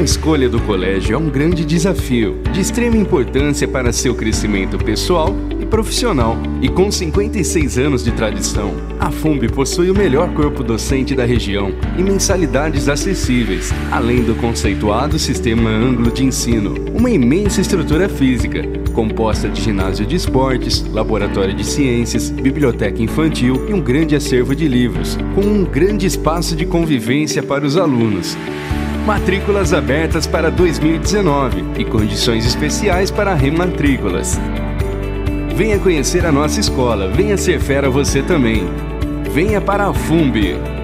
A escolha do colégio é um grande desafio, de extrema importância para seu crescimento pessoal e profissional. E com 56 anos de tradição, a FUMB possui o melhor corpo docente da região e mensalidades acessíveis, além do conceituado sistema ângulo de ensino, uma imensa estrutura física, composta de ginásio de esportes, laboratório de ciências, biblioteca infantil e um grande acervo de livros, com um grande espaço de convivência para os alunos. Matrículas abertas para 2019 e condições especiais para rematrículas. Venha conhecer a nossa escola, venha ser fera você também. Venha para a FUMB.